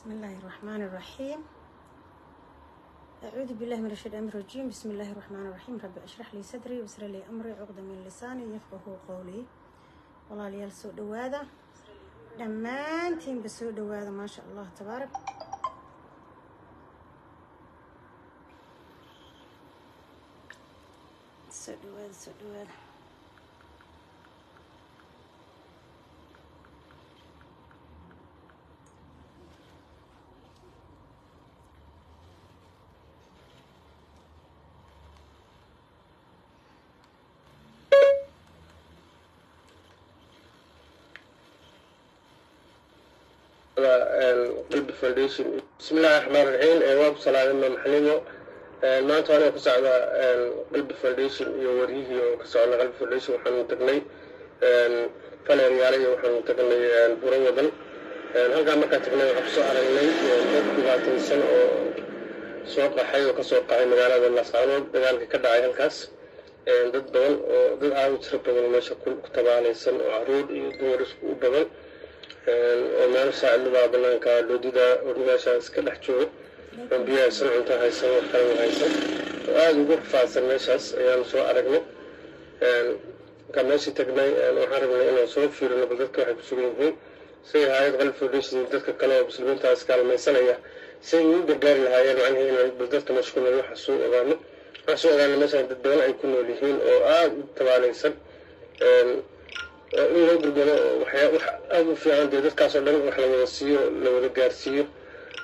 بسم الله الرحمن الرحيم أعوذ بالله من الشيطان الرجيم بسم الله الرحمن الرحيم رب اشرح لي صدري ويسر لي أمري عقدة من لساني يفقه قولي والله ليال سوء دواذا دمانتين بسوء دواذا ما شاء الله تبارك سوء دواذا سوء دواذا qalbi foundation bismillahi raxmaan raxiim waa ku salaadima maxalimo maanta anaa ku socda qalbi foundation iyo waryihii oo ka socda qalbi foundation waxaanu tagnay. Faleeryaale iyo waxaanu tagnay buro wadan. Halkaa markaa tagnay waxaa ku soo aragnay dad dhibaataysan oo soo qaxay oo ka soo qaxay magaalada laascaanood dagaalka ka dhacay halkaas. Dad badan oo dad aada u tiro badan meesha ku tabaalaysan oo carruur iyo dumar isku u badan oo meelo saacidladaa banaanka dhoodida meeshaas ka dhex jooga oo biyo haysan cunto haysan wax kalena haysan oo aada ugu rafaadsan meeshaas ayaanu soo aragnay. Markaa meeshii tagnay waxaan rabnay inaan soo fiirino bal dadka waxay ku sugan yihiin. Say hay'ad qalbi foundation dadka kale oo muslimiintaas kaalmaysanaya. Say ugu gargaari lahaayeen macnihii inaan bal dadka nool waxa soo ogaano. Waxaan soo ogaana meeshaan dad badan ay ku nool yihiin oo aada u tabaalaysan in loo waxyaa wax aada u fiican dee dadkaasoo dhan wax la wada siiyo la wada gaarsiiyo.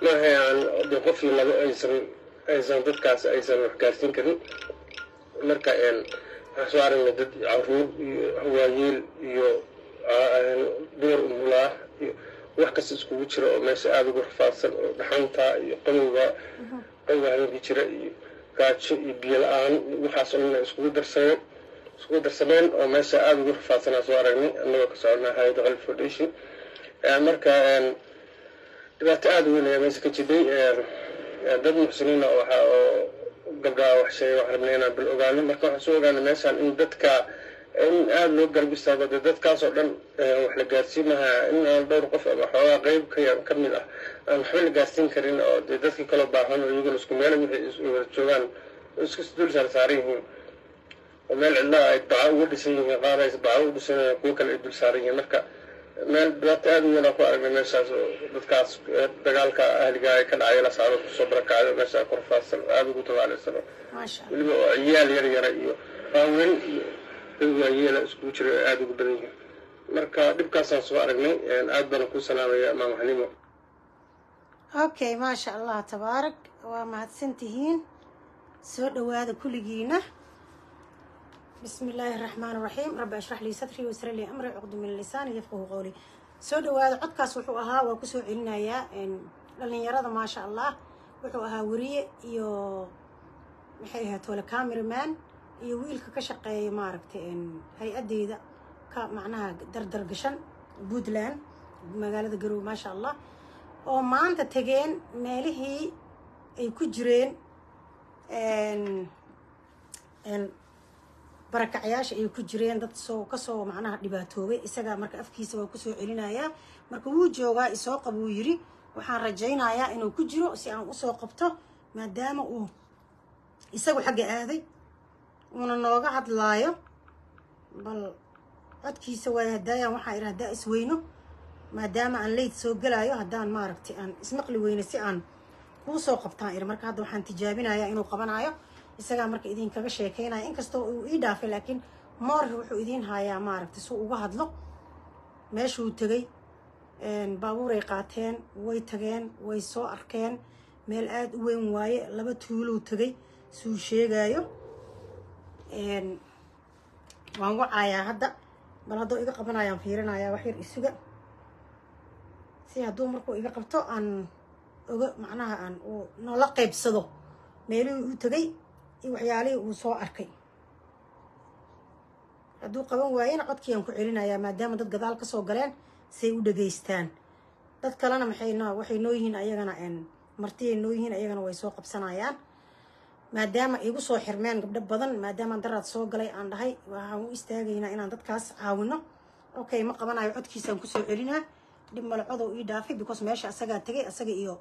Maaha aan dee qofkii laba aysan aysan dadkaas aysan wax gaarsiin karin. Marka waxaan soo aragnay dad carruur iyo hawaayeel iyo dumar umulaa iyo wax kasta iskugu jira oo meesha aada ugu rafaadsan oo dhaxanta iyo qabowga qabowga habeenkii jira iyo gaajo iyo biyo la'aan waxaasoo dhan ay iskugu darsaneen iskugu darsameen oo meesha aada ugu rafaadsanaa soo aragnay annagoo ka soconaa hay'adda qalbi foundation. Marka dhibaato aada weyn ayaa meesha ka jiday dad muxsiniina waxa oo gabdhaa wax sheegay wax rabnay inaan bil ogaano. Marka waxaan soo ogaanay meeshaan in dadka in aada loo garab istaago dee dadkaasoo dhan wax la gaarsiin lahaa in aan dhowr qof ama xoogaa qeyb ka ka mid ah aan waxba la gaarsiin karin oo dee dadkii kaloo baahan oo iyaguna isku meela wixii wada joogaan isku dul saar yihiin meel cidlaa ay baca uga dhisan yihiin qaar ay baca u dhisan kuwo kale ay dul saaran yihiin. Marka meel dhibaato aada u weyn aan ku aragnay meeshaas oo dadkaas dagaalka ahliga ay ka dhacay lasaarood ku soo barakacday meesha ku rafaadsan aada ugu tabaalaysan weliba oo ciyaal yar yara iyo haaweyn iyo dad waayeela iskugu jira aada ugu badan yihiin. Marka dhibkaasaan soo aragnay aada baan ku salaamaya maam xalimo okay maasha allah tabaarak waa mahadsantihiin. Soo dhawaada kulligiina bismi illaahi raxmaan raxiim rabbi ashrax lii sadrii wasra lii amri. Cuqdi min lisaani yafqahu qowli soo dhawaada codkaas wuxuu ahaa waa ku soo celinayaa dhalinyarada maasha allah wuxuu ahaa weriye iyo maxay ahayd tole cameraman iyo wiilka ka shaqeeya maaragta hay'addeyda ka macnaha dardargashan puntland magaalada garoowe maasha allah oo maanta tegeen meelihii ay ku jireen barakacyaasha ay ku jireen dad soo ka soo macnaha dhibaatoobay isagaa marka afkiisa waa ku soo celinayaa. Marka wuu joogaa isoo qab wuu yidhi waxaan rajaynayaa inuu ku jiro si aan u soo qabto maadaama uu isagu xagga aaday uuna nooga hadlaayo. Bal codkiisa waay hadaayaan waxaa idhi haddaa isweyno maadaama aan leyd soo gelaayo haddaan maaragtay aan ismaqli weyno si aan kuu soo qabtaan. Idhi marka hadda waxaan tijaabinayaa inuu qabanaayo isagaa marka idinkaga sheekeynaya inkastoo uu ii dhaafay laakiin moorhi wuxuu idiin hayaa maaragtay suu uga hadlo. Meeshuu tegey. Baabuuray qaateen way tageen way soo arkeen. Meel aada u weyn waaye laba tuulou tegey suu sheegaayo. Waan wacaayaa hadda. Bal hadduu iga qabanayaan fiirinayaa wax yar isuga. Si hadduu markuu iga qabto aan oga macnaha aan noola qaybsado. Meelihii u tegey iyo waxyaalihii uu soo arkay. Hadduu qaban waayena codkiiaan ku celinayaa maadaama dad gadaal ka soo galeen say u dhegaystaan. Dad kalena maxay no waxay noo yihiin ayagana martiyay noo yihiin ayagana way soo qabsanayaan. Maadaama igu soo xirmeen gabdho badan maadaamaan daraad soo galay aan dhahay waxaan u istaagaynaa inaan dadkaas caawino. Okay ma qabanayo codkiisaan ku soo celinaa dhib malcodow ii dhaafay because meesha asagaa tegay asaga iyo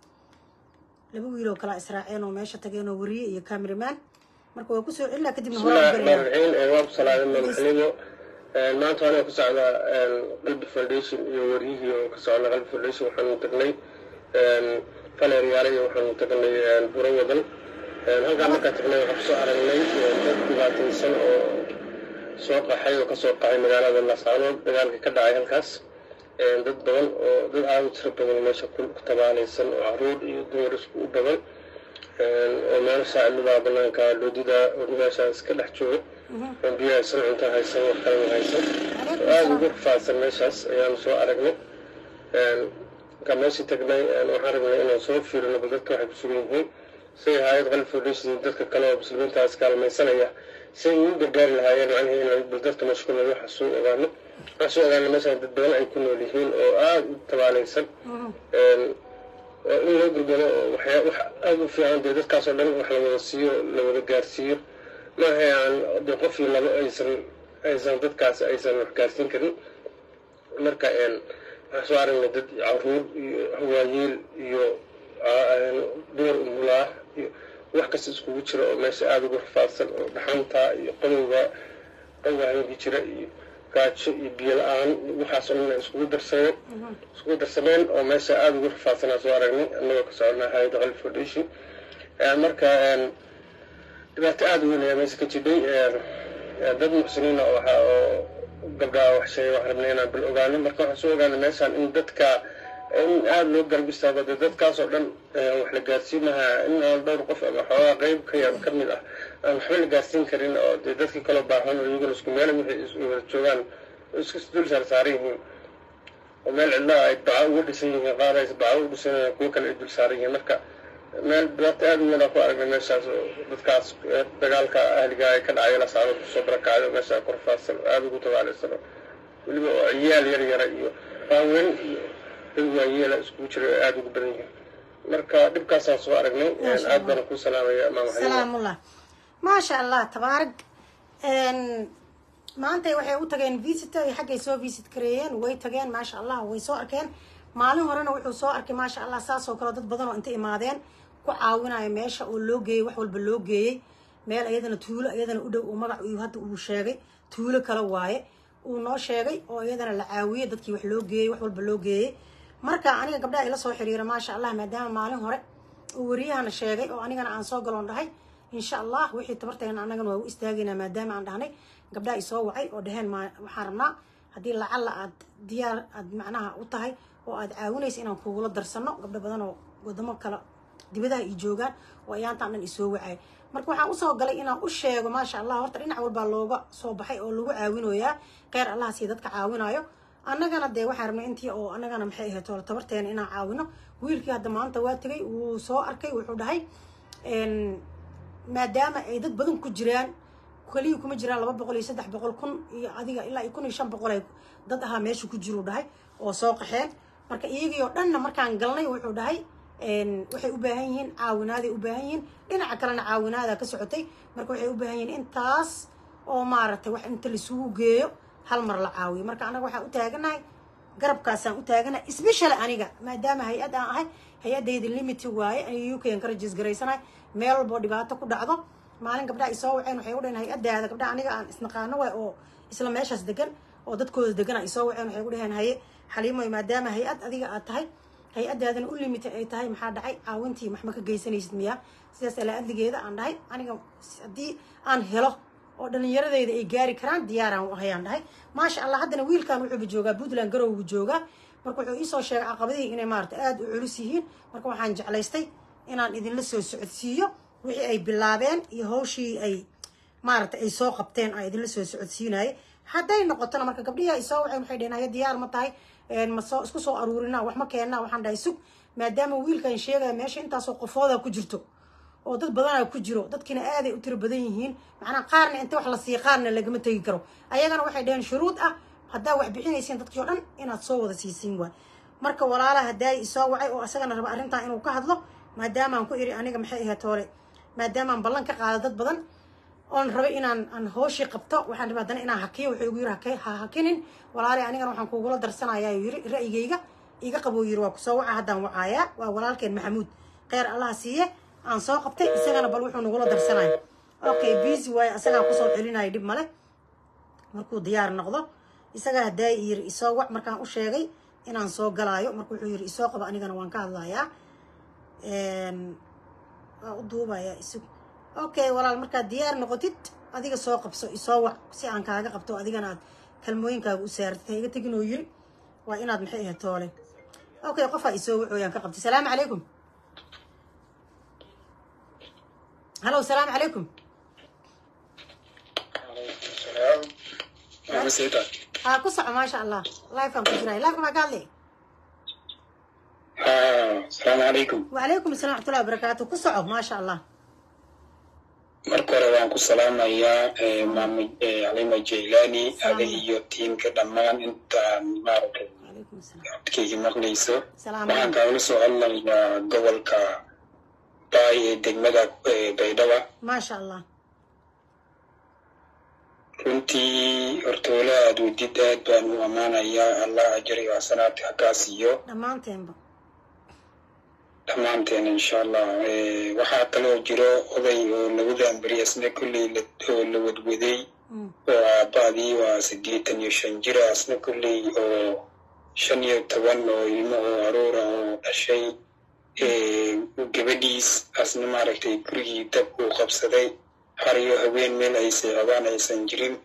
laba wiiloo kalaa israaceen meesha tageen oo iyo cameraman marka waa ku soo celina kadibna horabaraxiim waa ku maanta anaa ku socdaa qalbi foundation iyo waryihii oo ka socda qalbi foundation waxaanu tagnay. Faler waxaanu tagnay buro wadan. Halkaa markaa tagnay waxaa ku soo aragnay dad dhibaataysan oo soo qaxay oo ka soo qaxay magaalada laascaanood dagaalkii ka dhacay halkaas. Dad badan oo dad aada u tiro badan meesha ku tabaalaysan oo carruur iyo dumar isku u badan meel saacidadaa banaanka dhoodida meeshaas ka dhex jooga oo biyo haysan cunto haysan wax kalena haysan oo aada ugu rafaadsan meeshaas ayaanu soo aragnay markaa meeshii tagnay waxaan rabnay inaan soo fiirino bal dadka waxay ku sugan yihiin say hay'ad qalbi foundation dadka kale oo muslimiintaas kaalmaysanaya say ugu gargaari lahaayeen macnihii inaan bal dadka meesha ku nool waxa soo ogaano waxaan soo ogaana meeshaan dad badan ay ku nool yihiin oo aada u tabaalaysan oo in loo gurgalo oo wax aada u fiican dee dadkaasoo dhan wax la wada siiyo la wada gaarsiiyo. Maaha aan dee qof iyo aysan aysan dadkaas aysan wax gaarsiin karin. Marka waxaan soo dad carruur iyo hawaayeel iyo dumar umulaa iyo wax kasta iskugu jira oo meesha aada ugu rafaadsan oo dhaxanta iyo qadowga qadowga habeenkii jira iyo gaajo iyo biyo la'aan waxaas oo dhan ay iskugu darsameen iskugu darsameen oo meesha aada ugu rafaadsanaa soo aragnay annagoo ka soconaa hay'adda qalbi foundation. Marka dhibaato aada weyn ayaa meesha ka jidhay dad muxsiniina waxaa oo gabdhaa wax sheegay waxaan rabnay inaan bal ogaano. Marka waxaan soo ogaanay meeshaan in dadka in aada loo garab istaago dadkaasoo dhan wax la gaarsiin lahaa. In aan dhowr qof ama xoogaa qeyb ka yar ka mid ah aan waxba la gaarsiin karin oo dee dadkii kaloo baahan oo iyaguna isku meel wixii wada joogaan isku dul saar saaran yihiin oo meel cidlaa ay baca uga dhisan yihiin qaar ay baca u dhisan yihiin kuwo kale ay dul saaran yihiin. Marka meel dhibaato aada u weyn aan ku aragnay meeshaas oo dadkaas dagaalka ahliga ay ka dhacay la saacdood ku soo barakacday meesha oo aada ugu tabaalaysan oo weliba oo ciyaal yar yara iyo haawen iyo dad waayeela iskugu jira oo aada ugu badan yihiin. Marka dhibkaasaan soo aragnay aad baana ku salaamaya salaamullah maasha allah tabaarig maantay waxay u tageen visitor iyo xaggay soo visit gareeyeen way tageen maasha allah way soo arkeen. Maalin horena wuxuu soo arkay maasha allah saasoo kale dad badan oo inta imaadeen ku caawinaya meesha oo loo geeyey wax walba loo geeyey meel iyadana tuulo iyadana u dhow uu magac uu hadda uu sheegay. Tuulo kale waaye uu noo sheegay oo iyadana la caawiyey dadkii wax loo geeyey wax walba loo geeyey marka aniga gabdhaha ila soo xiriira maasha allah maadaama maalin hore uu wariyahana sheegay oo anigana aan soo galoon dhahay insha allah wixii tabarteena annagana waa u istaagaynaa maadaama aan dhahnay gabdhaha isoo wacay oo dhaheen waxaan rabnaa haddii lacalla aad diyaar aad macnaha u tahay oo aad caawinaysa inaan kugula darsano gabdho badan oo wadamo kale dibadaha i joogaan oo ayaantaan dhan isoo wacay. Marka waxaan u soo galay inaan u sheego maasha allah horta dhinac walbaa looga soo baxay oo lagu caawinoyaa kheyr allah sii dadka caawinayo annagana dee waxaan rabnay intii oo annagana maxay ahayd oo tabarteena inaan caawino wiilkii hadda maanta waa tegay wuu soo arkay wuxuu dhahay maadaama ay dad badan ku jiraan keliya kuma jiraan laba boqol iyo saddex boqol kun iyo adiga ilaa iyo kun iyo shan boqol ay dad ahaa meesha ku jiru dhahay oo soo qaxeen. Marka iyagii oo dhanna markaan galnay wuxuu dhahay waxay u baahan yihiin caawinaaday u baahan yihiin dhinaca kalena caawinaada ka socotay. Marka waxay u baahan yihiin intaas oo maaragtay wax inta laisugu geeyo hal mar la caawiyo. Marka annaga waxaan u taaganahay garabkaasaan u taaganahay especially aniga maadaama hay'ad aan ahay hay'adayda limity waaye aniga u an ka rajisgaraysanahay meel walboo dhibaato ku dhacdo. Maalin gabdhaha isoo waceen waxay u hay'adaada gabdhaha aniga aan isnaqaano waay oo isla meeshaas degan oo dadkooda degan isoo waceen waxay u haye xaliimoy maadaama hay'ad adiga aad tahay hay'adaadana u limita ay tahay maxaa dhacay? Caawintii maxma ka geysanaysid miyaa? Sidaas alaa adligeeda aan dhahay. Aniga haddii aan helo oo dhalinyaradeyda ay gaari karaan diyaaraan hayaan dhahay. Maasha allah haddana wiilkan wuxuuba joogaa puntland garowgu joogaa. Marka wuxuu iisoo sheegay caqabadihii inay maarata aada u culus yihiin. Marka waxaan jeclaystay inaan idinla soo socodsiiyo wixii ay bilaabeen iyo hawshii ay maarata ay soo qabteen aan idinla soo socodsiinayay hadday noqotona marka gabdhihi ay soo waceen waxay dhaheen haya diyaar ma tahay. Masoo isku soo aruurinaa wax ma keennaa waxaan dhahay sug. Maadaama wiilkan sheegaya meesha intaasoo qofooda ku jirto oo dad badanaa ku jiro. Dadkiina aaday u tiro badan yihiin. Macnaa qaarna inta wax la siiya qaarna lagama tegi karo. Ayagana waxay dhaheen shuruud ah. Haddaa wax bixinaysiin dadkii oo dhan inaad soo wada siisiin waay marka walaala haddaay isoo wacay oo asagana raba arrintan inuu ka hadlo maadaamaan ku iri aniga maxay ahayd hore maadaamaan ballan ka qaado dad badan oon rabay inaan aan hooshii qabto. Waxaan rabay haddana inaan hakiyo wuxuu igu yiri ha hakinin. Walaali anigana waxaan kugula darsanayaa yiri ra'yigayga iga qabou yiri waa ku soo waca haddaan wacaayaa. Waa walaalkeen maxamuud. Kheyr allaha siiye aan soo qabtay isagana bal wuxuu nagula darsanaya okay busy waaye asagaa ku soo celinaya dhib male. Markuu diyaar noqdo isagaa haddaa yiri isoo wac markaan u sheegay inaan soo galaayo. Marka wuxuu yiri isoo qabo anigana waan ka hadlayaa. Waa u duubayaa isig okay walaal markaad diyaar noqotid adiga soo qabso isoo wac si aan kaaga qabto adigana aad kalmooyinkaaga u saartid ha iga tegin oo yiri waa inaad maxay ahayd okay qofaa isoo wacooyaan ka qabtay. Salaamu calaykum halo salaamu calaykum haa ku soco maasha allah lifeaan ku jiray. Life maa ka hadlay asalaamu calaykum wacalaykum assalam waxmatullahi wabarakaatu ku soco maasha allah marka hore waan ku salaamayaa maama calima jailani ada iyo tiimka dhammaan intaan maaragtay codkayga maqlayso. Waxaan kaala soo hadlayaa gobolka ee degmada eh, baydhaba maasha allah. Runtii hortoole aad wadid aad baan u ammaanayaa allah ajar iyo xasanaad hakaa siiyo dhammaanteenba dhammaanteen insha allah. Eh, waxaa kaloo jiro oday oo labadan beri asna kolley la- oo la wadwaday. Mm, oo aabbaadii waa siddeetan iyo shan jira asna kolley oo shan iyo toban oo ilmo oo aruura oo dhashay gabadhiis asna maaragtay gurigii dab uu qabsaday har iyo habeen meel ay seexdaan aysan jirin.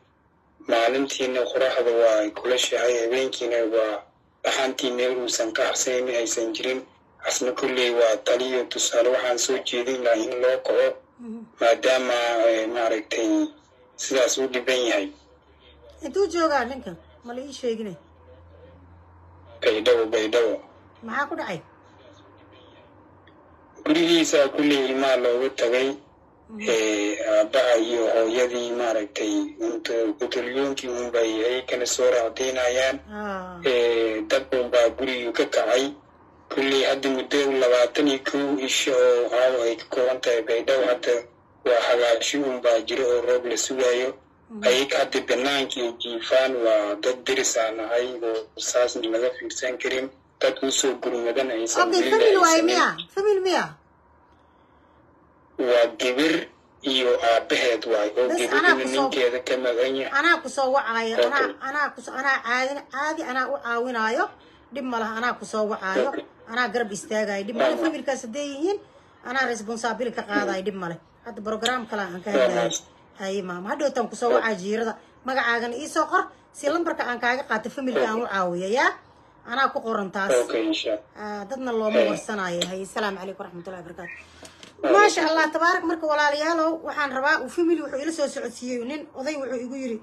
Maalintiina qoraxda waa ay kula shahay habeenkiina waa dhaxantii meel uusan ka harsayn aysan jirin. Asna kolley waa taliyo tusaale waxaan soo jeedin lahaa in loo kaco maadaama eh, maaragtay sidaas u dhiban yahay. Intuu joogaa ninkan ma la ii sheegine baydhabo baydhabo maxaa ku dhacay gurigiisa kulley ilmaha looga tagay eh, aabbaha iyo hooyadii maaragtay utulyoonkii unbay ayagana soo raacdaynayaan Ah, Eh, dad unbaa gurigu ka kacay. Kulley hadda muddo labaatan iyo kow isha oo caawa ay ka kooban tahay baydhabo hadda waa hagaashi unbaa jiro oo roob la sugaayo. Ayaga hadda banaankii jiifaan waa dad deris aan ahay oo saasna laga fiirsan karin dad u soo gurmadan aysan okay weli famil waaye haysanin. miya famil miya waa gibir iyo aabaheed waay oo gibirina anaa kusoo- ninkeeda ka anaa ku soo wacaayo anaa caadi caadi anaa u caawinaayo dhib ma laha anaa ku soo wacaayo anaa garab istaagayo dhib male familkaas hadday yihiin anaa responsibility ka qaadayo dhib male hadda program kale aan ka nice. haye maama hadhowtaan ku soo wacaa jiirada magacaagana iisoo qor si lambarka aan kaaga qaato familka aan u caawiyo yaa anaa ku qoran taas Ah, dadna looma Hey. warsanayo haye asalaamu calaykum waraxmatullahi wabarakaatu maasha allah tabaarak marka walaalayaalow waxaan rabaa family wuxuu ila soo socodsiiyey nin oday wuxuu igu yiri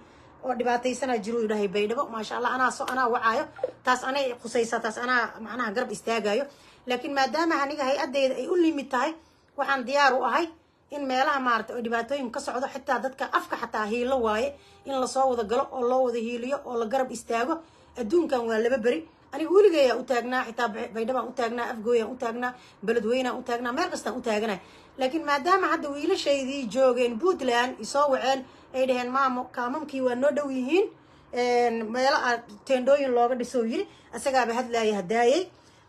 oo dhibaataysanaa jiro uu dhahay baydhabo. Maasha allah anaa so anaa wacaayo. Taas anay khusaysaa taas anaa macnaha garab istaagayo laakiin maadaama aniga hay'adeyda ay u limid tahay waxaan diyaar u ahay in meelaha maarata oo dhibaatooyin ka socdo xitaa dadka afka xataa hiilo waaye in la soo wada galo oo loo wada hiiliyo oo la garab istaago. Adduunkan waa laba beri aniga weligeeyaa u taagnaa xitaa Bay- baydhabaan u taagnaa afgooyaan u taagnaa beledweynaan u taagnaa meel kastaan u taaganay laakiin maadaama hadda wiilashaydii joogeen puntland isoo waceen ay dhaheen maamo kaamamkii waa noo dhow yihiin meelo aad teendhooyin looga dhisoo yiri isagaaba hadlaaya hadaayey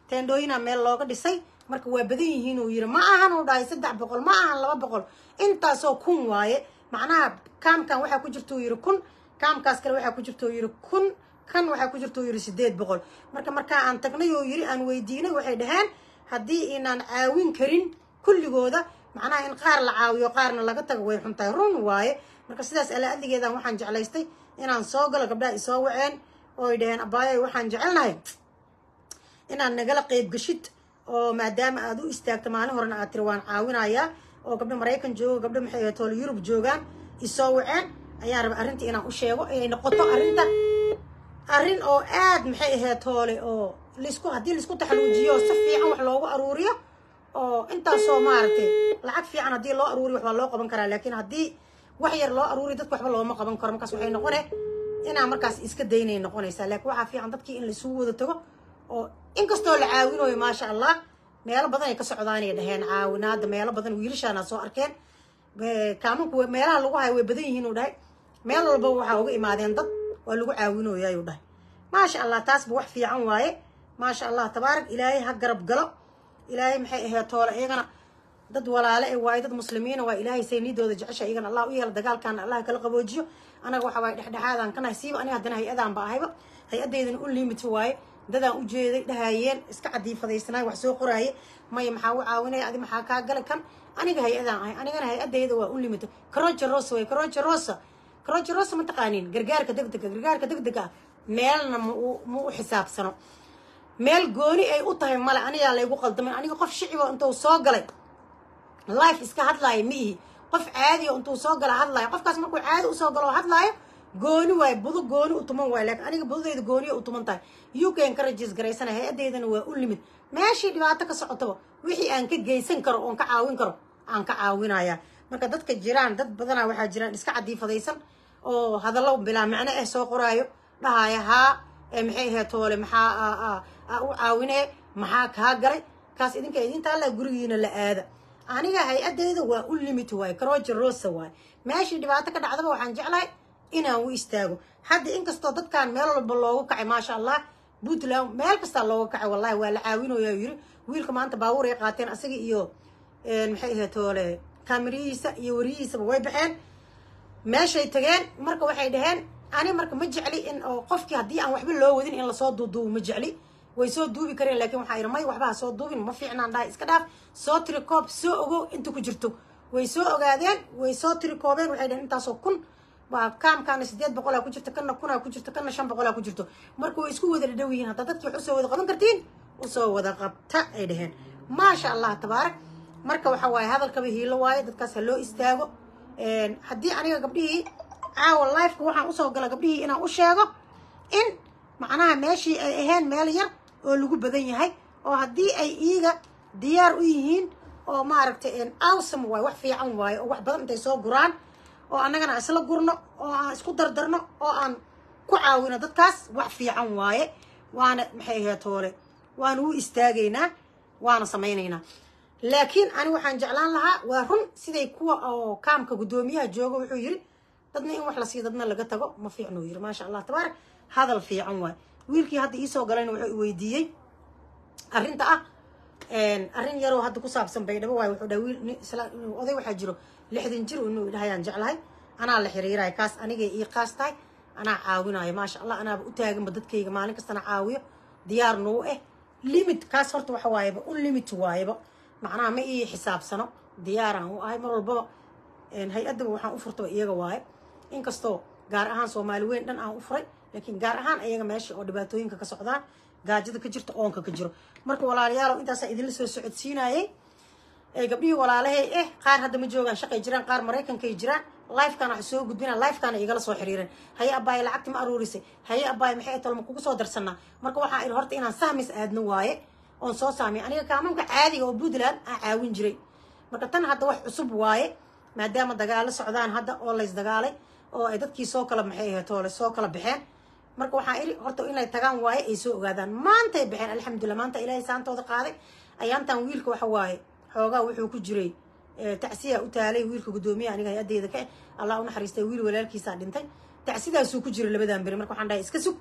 teendhooyinaa meel looga dhisay marka waa badan yihiin uu yiri ma ahan uu dhahay saddex boqol ma ahan laba boqol intaasoo kun waaye. Macnaha kaamkan waxaa ku jirta uu yiri kun kaamkaas kale waxaa ku jirta uu yiri kun kan waxaa ku jirta uu yiri sideed boqol. Marka markaa aan tagnay oo yiri aan weydiinay waxay dhaheen haddii inaan caawin karin kulligooda macnaha in qaar la caawiyo qaarna laga tago way xuntahay. Run waaye. Marka sidaas ala adigeedan waxaan jeclaystay inaan soo galo gabdhaha isoo waceen ooy dhaheen abaayo waxaan jecelnahay inaad nagala qeyb geshid oo maadaama aad u istaagto maalin horena aad tiri waan caawinayaa oo gabdho maraykan joogo gabdho maxay toole yurub joogaan isoo waceen. Ayaan raba arrinta inaan u sheego inay noqoto arrinta أرين أو أد محيها تولي أو لسكو هدي لسكو تحلوجيو صفي عن وحلوغو أروريا أو أنت صو مارتي العك في عن هدي لا أروري وحلوغو بنكرا لكن هدي وحير لا أروري دتك وحلوغو ما قبن كرم كاس وحين نقوله أنا مركز إسك الديني نقوله سالك وعافي عن دتك إن لسوه دتكو أو إنك استول عاونه ما شاء الله ما يلا بدن إنك سعوداني دهين عاوناد ما يلا بدن ويرش أنا صو أركن كامو كوي ما يلا لوحه وبدن هنا وداي ما يلا لبوا حاوي إمادين دتك waa lagu caawinoyaayuu dhahay. Maasha allah taasba wax fiican waaye. Maasha allah tabaarak ilaahay ha garab galo. Ilaahay maxay ahayd toole iyagana? Dad walaale e waaye dad muslimiina waa ilaahay sayniidooda jecesha iyagana. Allah u yeela dagaalkaana allah kala qaboojiyo. Anaga waxa waaye dhexdhexaadaan ka nahay siiba aniga haddana hay'adaan ba ahayba. Hay'adeydana u limit waaye. Dadaan u jeeday dhahayeen iska cadiifadaysanaay wax soo qoraaye. Maya maxaa u caawinaya? Adi maxaa kaa galay kan aniga hay'adaan ahay anigana hay'adayda waa u limit. Karoja rosa way karoja rosa karoja rosa ma taqaaniin? Gargaarka degdega gargaarka degdega. Meelna ma u xisaabsano. Meel gooni ay u tahay male anigaa laygu qaldamin aniga qof shicibo intuu soo galay. Life iska hadlaayo ma ihi qof caadiyo intuu soo gala hadlaayo. Qofkaas markuu caadi u soo galo hadlaayo gooni waayo budo gooni u tuman waayo laakiin aniga budadeyda gooniya u tuman tahay. Ukn ka rajiis garaysana hay'adeydana waa u limid meeshii dhibaato ka socotaba wixii aan ka geysan karo oon ka caawin karo aan ka caawinaya. Marka dadka jiraan dad badanaa waxaa jiraan iska cadiifadaysan oo hadallo bilaa macno ah soo qoraayo. Dhahaya haa maxay ahayd toole? Maxaa u caawinee maxaa kaa galay? Kaas idinka idinta alla gurigiina la aada. Aniga hay'adeyda waa u limit waaye karoja rosa waaye meeshii dhibaato ka dhacdaba waxaan jeclahay inaan u istaago. Hadda inkastoo dadkan meel walba loogu kacay maasha allah puntland meel kastaa looga kacay wallahi waa la caawinoya yiri. Wiilka maanta baabuur ay qaateen asaga iyo maxay ahayd toole? Kaamiriyihiisa iyo wariyihiisaba way baxeen ماشي تجين مركو واحد هن أنا مركو مجعلي إن قفتي هدي أنا وحبي اللي هو ذين إلا صوت دو دو مجعلي ويسود دو بكرين لكن وحير ماي وحبها صوت دو بين ما في عنا داي إسكداف صوت ركوب سوقو أنتو كجرتو ويسوق قاعدين ويسوت ركوبين وحيد أنت سوكن وكام كان سديت بقول لك كجرت كنا كنا كجرت كنا شام بقول لك كجرتو مركو ويسكو ذا الدوي هنا تدك تحس وذا قدم وسو وذا غبتا إيدهن ما شاء الله تبارك مركو حواي هذا الكبير لواي تدك استاجو haddii aniga gabdhihii caawa lifeka waxaan u soo gala gabdhihii inaan u sheego in macnaha meeshii ay ahayn meel yar oo lagu badan yahay oo haddii ay iiga diyaar u yihiin oo maaragtay awsam waaye wax fiican waaye oo wax badan intay soo guraan oo annagana isla gurno oo aan isku dardarno oo aan ku caawino dadkaas wax fiican waaye. Waana maxay ahayd toole? Waana u istaagaynaa waana samaynaynaa laakiin ani waxaan jeclaan lahaa waa run siday kuwa oo kaamka guddoomiyaha jooga wuxuu yiri dadna in wax la siiyo dadna laga tago. Ma fiicnuu yiri maasha allah tabaarak hadal fiican waay. Wiilkii hadda iisoo galayna wuxuu iweydiiyey arrinta ah arrin yaroo hadda ku saabsan baydhabo waay. Wuxuu dhaha wiil oday waxaa jiro lixdan jir inuu idhahayaan jeclahay. Anaa la xiriiraya kaas anigay ii qaas tahay anaa caawinayo maasha allah anaaba u taaganba dadkayga maalin kastana caawiyo. Diyaar nuu eh. Limit kaas horta waxa waayeba u limit waayeba macnaha ma ii xisaabsano? Diyaaraan u ahay mar walbaba. Hay'addaba waxaan u furtaba iyaga waaye. Inkastoo gaar ahaan soomaali weyn dhan aan u furay laakiin gaar ahaan iyaga meesha oo dhibaatooyinka ka socdaan gaajada ka jirto oonka ka jiro. Marka walaalayaalow intaasaa idinla soo socodsiinayay gabdhihii walaalahay eh qaar hadda ma joogaan shaqay jiraan qaar maraykankay jiraan. Lifekana wax soo gudbina lifekana igala soo xiriireen. Haye abaaye lacagti ma aruurisay haye abaaye maxay tolma kugu soo darsanaa marka waxaa idhi horta inaan sahmis aadno waaye oon soo saamiy aniga kaamamka caadiga oo puntland aan caawin jiray. Marka tan hadda wax cusub waaye maadaama dagaalo socdaan hadda oo lays dagaalay oo ay dadkii soo kala maxay ahayd toole soo kala baxeen. Marka waxaan idhi horta inay tagaan waaye ay soo ogaadaan. Maantay baxeen alxamdulillah maanta ilaahay saantooda qaaday. Ayaantan wiilka waxa waaye xoogaa wuxuu ku jiray tacsiya u taalay wiilka guddoomiyaha aniga hay'adeeda ka allah u wiil walaalkiisaa dhintay. Tacsidaasuu ku jiray labadan beri. Marka waxaan dhahay iska sug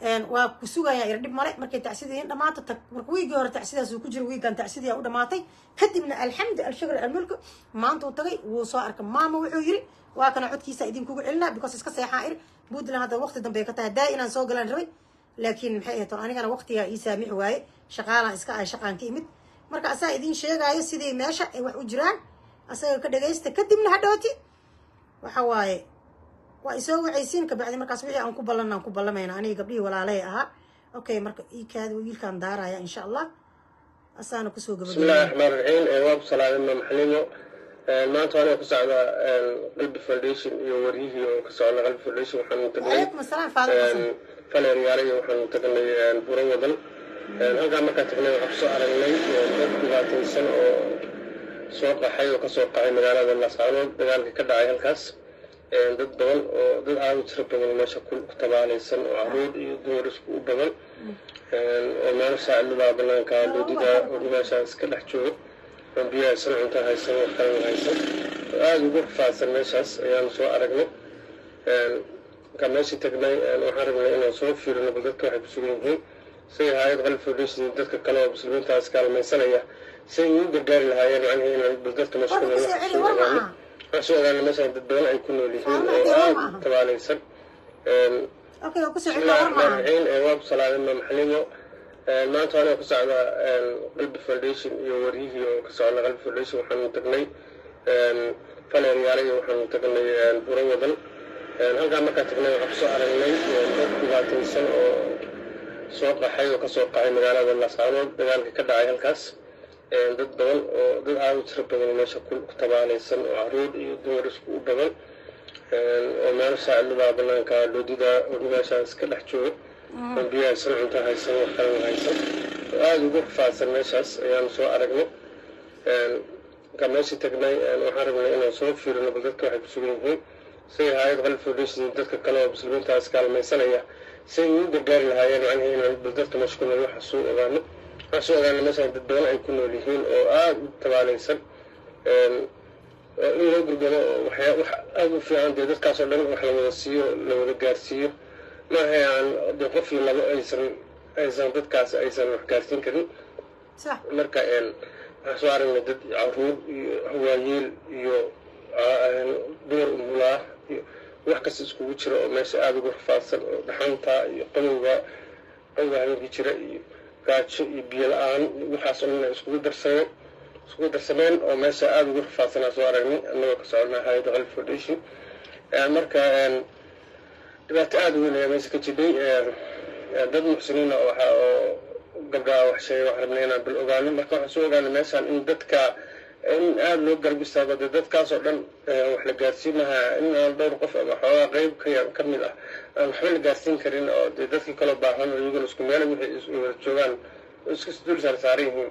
waa ku ir dhib male markay tacsidii in dhamaato tag marka wiigii hore tacsidaasuu ku jiray wiigan tacsidia u dhamaatay. Kadibna alxamdu alshukr almulku maanta uu tagay wuu soo arkay. Maama wuxuu yiri waa kana codkiisa idinkugu celinaa because iska seexaa ir puntland hadda waqti dambe ka tahay daa inaan soo galaan rabay. Laakiin maxay ahayd anigana waqtigaa ii saamix waaye shaqaalaan iska ahay shaqaan ka imid. Marka asaa idin sheegaayo sidii meesha ay wax u jiraan asaga ka dhagaysta. Kadibna hadhooti waxa waaye waa isoo wacaysiin kabacdi markaas wixii aan ku ballan aan ku ballamayna aniga gabdhihii walaalahay ahaa. Okay marka iikaada wiilkaan daaraya insha allah asaana ku soo bismi illahi raxmaan raxiim waa ku salaamay maxalimo maanta aniga ku socda qalbi foundation iyo waryihii oo ka socda qalbi foundation. Tagnay wacalaykum asalaam faadil xasan. faleeryaale iyo waxaanu tagnay buro wadan halkaa markaa tagnay waxaan ku soo aragnay dad dhibaataysan oo soo qaxay oo ka soo qaxay magaalada laascaanood dagaalkii ka dhacay halkaas dad badan oo dad aada u tiro badan meesha ku tabaalaysan oo carruur iyo dumar isku u badan. Oo meelo saacidadaa banaanka doodida oo meeshaas ka dhex jooga oo biyo haysan cunto haysan wax kalena haysan. Oo aada ugu rafaadsan meeshaas ayaanu soo aragnay. Markaa meeshii tagnay waxaan rabnay inaan soo fiirino bal dadka waxay ku sugan yihiin. Say hay'ad qalbi foundation dadka kale oo muslimiintaas kaalmaysanaya say ugu gargaari lahaayeen macnihi inaan bal dadka meesha ku nool wax soo ogaano wax soo ogaano meeshaan dad badan ay ku nool yihiin oo aada tabaalaysan okay oo ku soo bismillahi celina war raxmaan maaha raxiim waa ku salaamay maam xalimo. Maanta anoo ku socda qalbi foundation iyo waryihii oo ka socda qalbi foundation. Waxaanu tagnay faleeryaale iyo waxaanu tagnay buro wadan. Halkaa markaa tagnay waxaan ku soo aragnay dad dhibaataysan oo soo qaxay oo ka soo qaxay magaalada laascaanood dagaalkii ka dhacay halkaas dad badan oo dad aada u tiro badan meesha ku tabaalaysan oo carruur iyo dumar isku u badan oo meelo saacidlada banaanka loodida oo meeshaas ka dhex jooga. Oo biyo haysan cunto haysan wax kalena haysan. Oo aada ugu rafaadsan meeshaas ayaanu soo aragnay. Markaa meeshii tagnay waxaan rabnay inaan soo fiirino bal dadka waxay ku sugan yihiin. Say hay'ad qalbi foundation dadka kale oo muslimiintaas kaalmaysanaya say ugu gargaari lahaayeen macnihi inaan bal dadka meesha ku nool waxa soo ogaano wax soo ogaano meeshaan dad badan ay ku nool yihiin oo aada u tabaalaysan oo in loo gurgado waxyaa wax aada u fiican dee dadkaas oo dhan wax la wada siiyo la wada gaarsiiyo. Maaha aan dee qof iyo labo aysan aysan dadkaas aysan wax gaarsiin karin. Marka waxaan soo aragnay dad carruur iyo hawaayeel iyo dumar umulaa iyo wax kasta iskugu jira oo meesha aada ugu rafaadsan oo dhaxanta iyo qadowga qadowga habeenkii jira iyo gaajo iyo biyo la'aan waxaas oo dhan iskugu darsameen iskugu darsameen oo meesha aada ugu rafaadsanaa soo aragnay annagoo ka soconaa hay'adda qalbi foundation. Marka dhibaato aada weyn ayaa meesha ka jidhay dad muxsiniina waxa oo gabdhaa wax sheegay waxaan rabnay inaan bil ogaano. Marka waxaan soo ogaanay meeshaan in dadka in aada loo garab istaago dee dadkaas oo dhan wax la gaarsiin lahaa in aan dhowr qof ama xoogaa qeyb ka mid ah aan waxba la gaarsiin karin oo dee dadkii kaloo baahan oo iyaguna isku meel wixii wada joogaan. Oo iska dul saar saaran yihiin.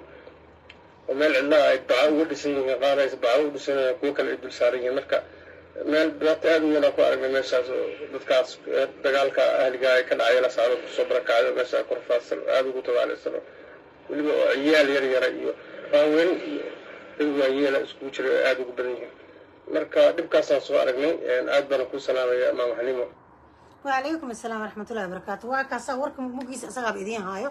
Oo meel cidlaa ay baca uga dhisan yihiin qaar ay baca u dhisan kuwo kale ay dul saaran yihiin. Marka meel dhibaato aada u weyn aan ku aragnay meeshaas oo dadkaas dagaalka ahliga ay ka dhacay lasaaro ku soo barakacdo meesha ku rafaadsan aada ugu tabaalaysan oo weliba oo ciyaal yar yara iyo haween iyo وعليكم السلام ورحمة الله وبركاته وكاسا ورك مقيس أساقا بإذين هايو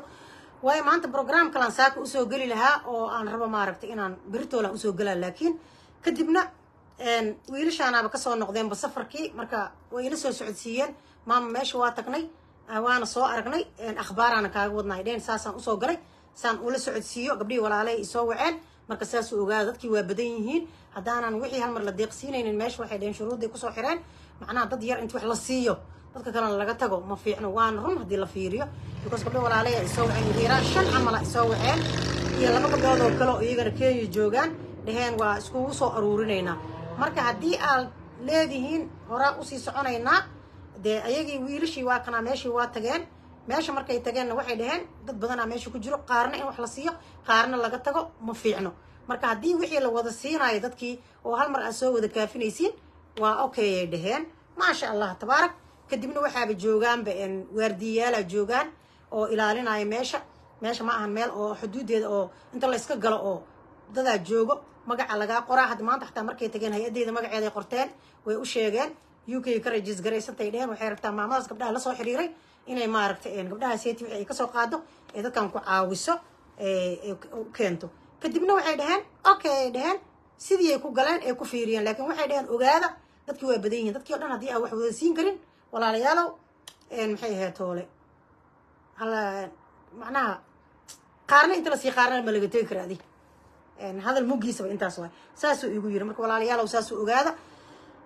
وهي ما أنت برغرام كلان ساك أسو قلي لها أو أن ربا ما عرفت إنان برتو لها أسو قلي لكن كدبنا ويلش أنا بكسو النقضين بصفر كي مركا ويلسو سعودسيين ما ماش واتقني وأنا سو أرقني أخبار أنا كاقودنا إدين ساسا أسو قلي سان أولي سعودسيو قبلي ولا علي إسو وعين marka saasuu ogaada dadkii waa badan yihiin. Haddaanan wixii hal mar la deeqsiinaynin meesha waxay dheheen shuruudday ku soo xireen macnaha dad yar inti wax la siiyo dadka kalena laga tago ma fiicno. Waana run haddii la fiiriyo. Because gabdho walaaleya isoo waceen yaraan shan camala isoo waceen. Iyo laba gabdhood oo kale oo iyagana kenya joogaan dheheen waa iskugu soo aruurinaynaa. Marka haddii aad leedihiin horaa u sii soconaynaa dee ayagii wiilashii waa kanaa meeshii waa tageen meesha markay tageenna waxay dhaheen dad badanaa meesha ku jiro qaarna in wax la siiyo qaarna laga tago ma fiicno. Marka haddii wixii la wada siinayo dadkii oo hal mar aad soo wada kaafinaysiin waa okay ay dhaheen. Maasha allah tabaarak. Kadibna waxaaba joogaanba waardiyayaala joogaan oo ilaalinaya meesha. Meesha ma ahan meel oo xuduudeeda oo inta layska galo oo dadaa joogo magaca lagaa qoraa. Hadda maanta xataa markay tageen hay'addeeda magaceeday qorteen way u sheegeen. U k ka rajis garaysantay dheheen waxay rabtaa maamadaas gabdhaha la soo xiriiray inay maaragtay gabdhaha seeti ay ka soo qaado ee dadkan ku caawiso u keento. Kadibna waxay dhaheen okay ay dhaheen sidii ay ku galeen ay ku fiiriyeen. Laakiin waxay dhaheen ogaada dadkii waa badan yihiin. Dadkii o dhan haddii aan wax wada siin karin walaalayaalow maxay ahayd toole? Macnaha qaarna inta la sii qaarna ma laga tegi kara adi. Hadal muggiisaba intaas waay. Saasuu igu yiri. Marka walaalayaalow saasuu ogaada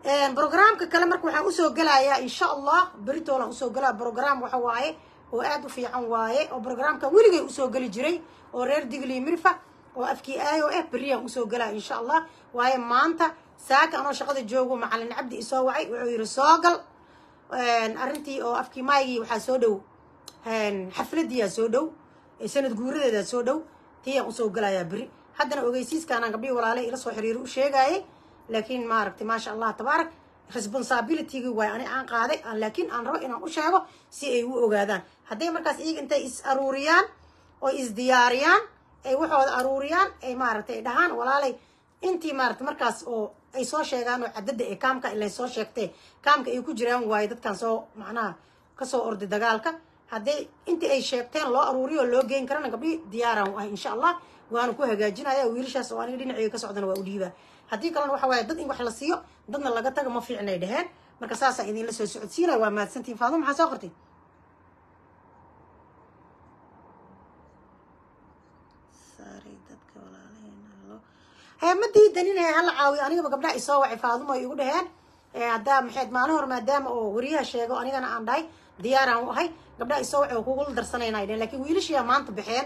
brograamka kale marka waxaan u soo gelayaa insha allah beritoolan u soo gelaa brogram waxa waaye oo aada u fiican waaye oo brograamka weligay u soo geli jiray oo reer digli mirfa oo afkii aayo ah beriyaan u soo gelaa insha allah waaye maanta saaka anoo shaqada joogo macalin cabdi isoo wacay wuxuu yiri soo gal. Arrintii oo afkii maygii waxaa soo dhow xafladiyaa soo dhow sanad guuradeedaa soo dhow tiyaan u soo gelayaa beri haddana ogeysiiskaanaan gabdhihii walaale ila soo xiriiri u sheegaayay laakiin maaragtay maasha allah tabaarak responsibilitygii waay ani aan qaaday laakiin aan rabo inaan u sheego si ay u ogaadaan. Hadday markaas iyaga intay is aruuriyaan oo is diyaariyaan ay waxooda aruuriyaan ay maaragtay ay dhahaan walaalay. Intii maaragtay markaas oo ay soo sheegaan oo cadada ee kaamka ilay soo sheegtee kaamka ay ku jiraan waaye dadkan soo macnaha ka soo orday dagaalka. Hadday intii ay sheegteen loo aruuriyo oo loo geyn karana gabdhii diyaaraan u ahay insha allah waana ku hagaajinaya wiilashaas oo aniga dhinaceyga ka socdana waa u dhiibaa haddii kalena waxa waaye dad in wax la siiyo dadna laga taga ma fiicnay dheheen marka saasaa idinla soo socodsiinaya waa mahadsantiin faaduma maxaa soo qortay? Ma diidaninaya hala caawiyo anigaba gabdhaha isoo wacay faaduma ay igu dheheen haddaa maxayd maalin hore maadaama oo wariyaha sheego anigana aan dhahay diyaaraan u ahay gabdhaha isoo wacay oo kugula darsanayna ay dheheen laakiin wiilashiyaa maanta baxeen.